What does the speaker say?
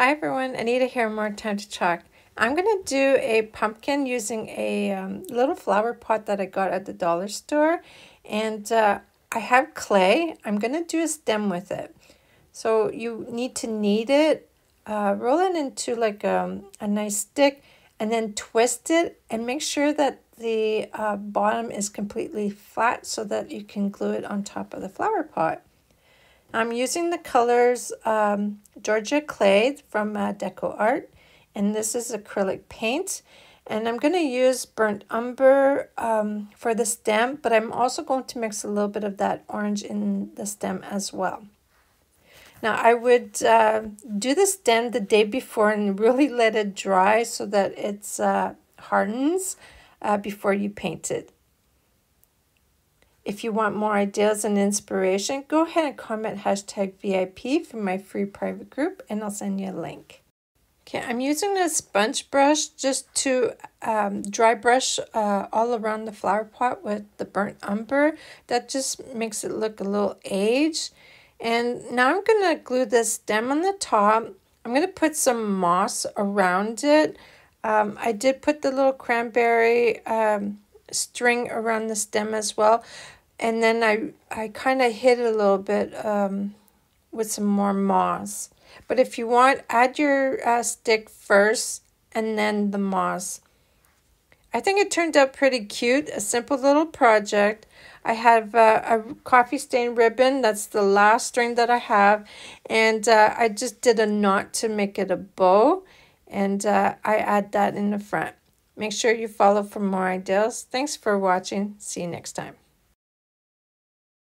Hi everyone, Anita here, more time to chalk. I'm going to do a pumpkin using a um, little flower pot that I got at the dollar store. And uh, I have clay. I'm going to do a stem with it. So you need to knead it, uh, roll it into like um, a nice stick, and then twist it and make sure that the uh, bottom is completely flat so that you can glue it on top of the flower pot. I'm using the colors um, Georgia Clay from uh, DecoArt, and this is acrylic paint. And I'm going to use burnt umber um, for the stem, but I'm also going to mix a little bit of that orange in the stem as well. Now I would uh, do the stem the day before and really let it dry so that it uh, hardens uh, before you paint it. If you want more ideas and inspiration, go ahead and comment hashtag VIP for my free private group and I'll send you a link. Okay, I'm using a sponge brush just to um, dry brush uh, all around the flower pot with the burnt umber. That just makes it look a little aged. And now I'm going to glue this stem on the top. I'm going to put some moss around it. Um, I did put the little cranberry um, string around the stem as well. And then I, I kind of hid it a little bit um, with some more moss. But if you want, add your uh, stick first and then the moss. I think it turned out pretty cute, a simple little project. I have uh, a coffee stain ribbon. That's the last string that I have. And uh, I just did a knot to make it a bow. And uh, I add that in the front. Make sure you follow for more ideas. Thanks for watching. See you next time.